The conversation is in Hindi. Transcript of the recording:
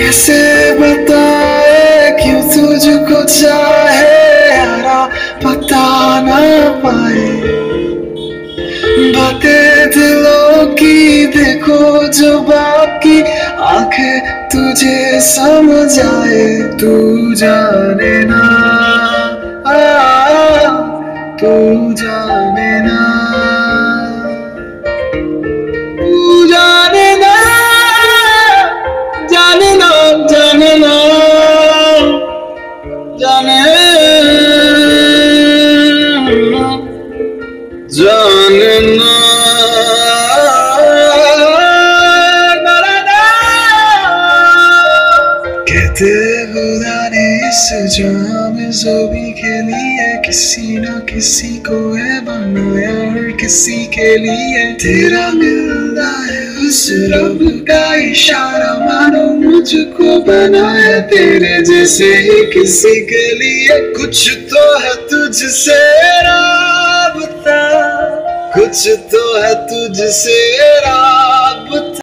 कैसे बताए क्यों तुझको चाहे हरा पता ना पाए? बातें दिलों की देखो जो बाकी आँखें तुझे समझ आए तू जाने ना। आ, तू जाने ना। जाने जानना कहते इस जाम खेली है किसी ना किसी को है बनाया किसी के लिए तेरा मिलना है उस रब का इशारा मानो मुझको बनाया तेरे जैसे ही किसी के लिए। कुछ तो है तुझसे राबता, कुछ तो है तुझसे राबता।